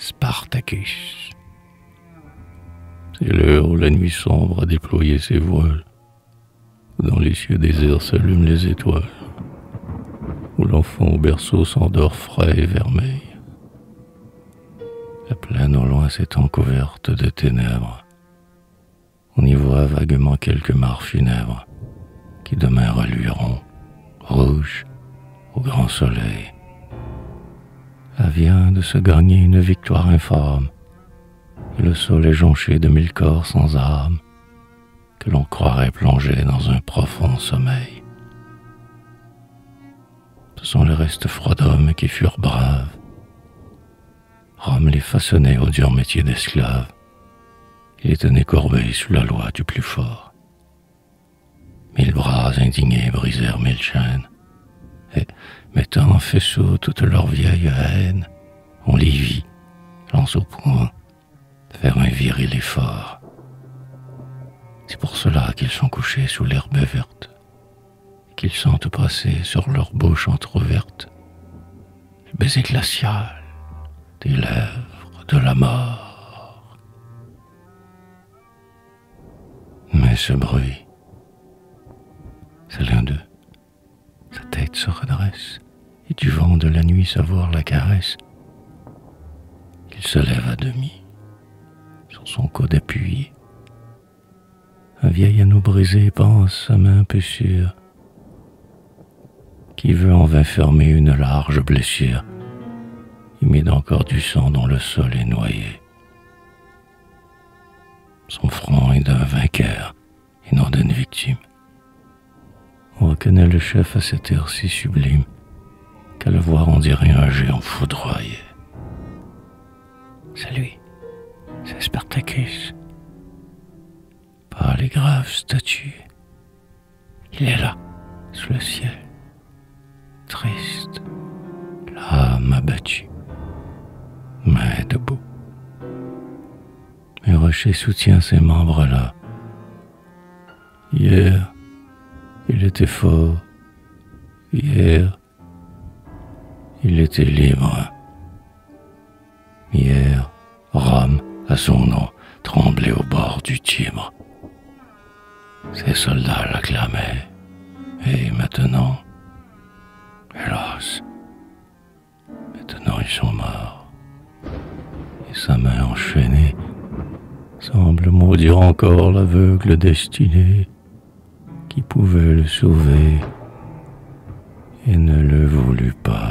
Spartacus. C'est l'heure où la nuit sombre a déployé ses voiles, où dans les cieux déserts s'allument les étoiles, où l'enfant au berceau s'endort frais et vermeil. La plaine au loin s'étend couverte de ténèbres. On y voit vaguement quelques mares funèbres qui demain reluiront, rouges, au grand soleil. Vient de se gagner une victoire infâme, et le sol est jonché de mille corps sans âme, que l'on croirait plongés dans un profond sommeil. Ce sont les restes froids d'hommes qui furent braves. Rome les façonnait au dur métier d'esclave. Il est né courbé sous la loi du plus fort. Mille bras indignés brisèrent mille chaînes, mettant en faisceau toute leur vieille haine, on les vit, lance au point, faire un viril effort. C'est pour cela qu'ils sont couchés sous l'herbe verte, qu'ils sentent passer sur leur bouche entr'ouverte le baiser glacial des lèvres de la mort. Mais ce bruit, c'est l'un d'eux. Sa tête se et du vent de la nuit savoir la caresse. Il se lève à demi, sur son coude appuyé. Un vieil anneau brisé pense sa main peu sûre, qui veut en vain fermer une large blessure, humide encore du sang dont le sol est noyé. Son front est d'un vainqueur et non d'une victime. Reconnaît le chef à cette air si sublime qu'à le voir on dirait un géant foudroyé. C'est lui, c'est Spartacus. Pas les graves statues. Il est là, sous le ciel, triste, l'âme abattue, mais debout. Un rocher soutient ses membres là. Hier, il était fort. Hier, il était libre. Hier, Rome, à son nom, tremblait au bord du Tibre. Ses soldats l'acclamaient. Et maintenant, hélas, maintenant ils sont morts. Et sa main enchaînée semble maudire encore l'aveugle destinée pouvait le sauver et ne le voulut pas.